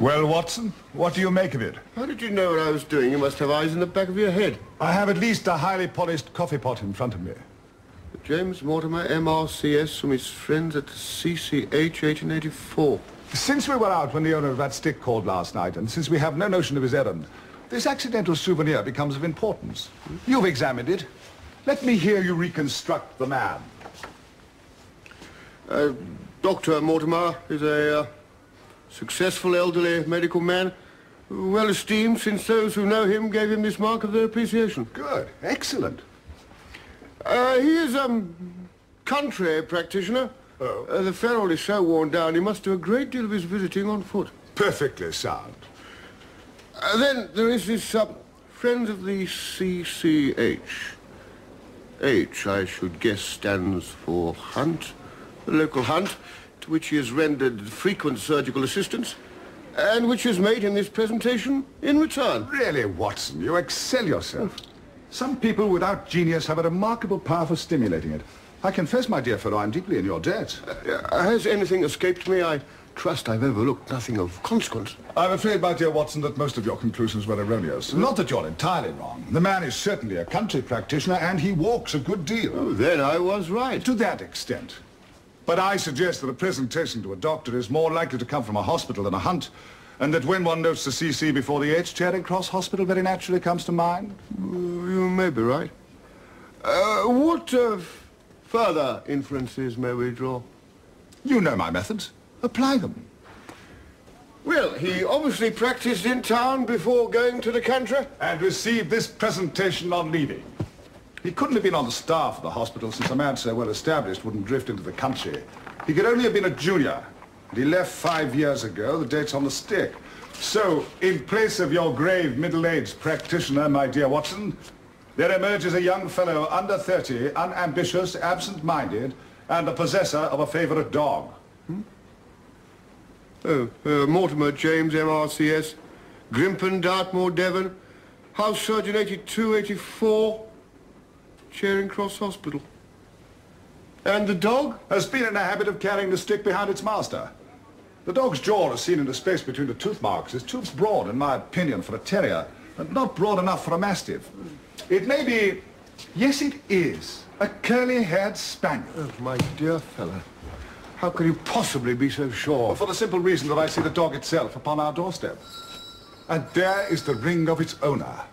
Well, Watson, what do you make of it? How did you know what I was doing? You must have eyes in the back of your head. I have at least a highly polished coffee pot in front of me. James Mortimer, MRCS, from his friends at the CCH 1884. Since we were out when the owner of that stick called last night, and since we have no notion of his errand, this accidental souvenir becomes of importance. You've examined it. Let me hear you reconstruct the man. Uh, Dr. Mortimer is a uh, successful elderly medical man, well esteemed since those who know him gave him this mark of their appreciation. Good. Excellent. Uh, he is a um, country practitioner. Oh. Uh, the ferrule is so worn down, he must do a great deal of his visiting on foot. Perfectly sound. Uh, then there is this uh, Friends of the CCH. H, I should guess, stands for Hunt, the local hunt, which he has rendered frequent surgical assistance, and which has made him this presentation in return. Really, Watson, you excel yourself. Some people without genius have a remarkable power for stimulating it. I confess, my dear fellow, I'm deeply in your debt. Uh, has anything escaped me? I trust I've overlooked nothing of consequence. I'm afraid, my dear Watson, that most of your conclusions were erroneous. Not that you're entirely wrong. The man is certainly a country practitioner, and he walks a good deal. Oh, then I was right. To that extent. But I suggest that a presentation to a doctor is more likely to come from a hospital than a hunt, and that when one notes the CC before the H, Charing Cross Hospital very naturally comes to mind. Uh, you may be right. Uh, what uh, further inferences may we draw? You know my methods. Apply them. Well, he obviously practiced in town before going to the country. And received this presentation on leaving. He couldn't have been on the staff of the hospital since a man so well established wouldn't drift into the country. He could only have been a junior. And he left five years ago. The date's on the stick. So, in place of your grave middle-aged practitioner, my dear Watson, there emerges a young fellow under 30, unambitious, absent-minded, and the possessor of a favorite dog. Oh, uh, Mortimer James, MRCS, Grimpen, Dartmoor, Devon, House Surgeon 8284, Charing Cross Hospital. And the dog? Has been in the habit of carrying the stick behind its master. The dog's jaw, is seen in the space between the tooth marks, is too broad, in my opinion, for a terrier, and not broad enough for a mastiff. It may be... Yes, it is. A curly-haired spaniel. Oh, my dear fellow. How can you possibly be so sure? For the simple reason that I see the dog itself upon our doorstep. And there is the ring of its owner.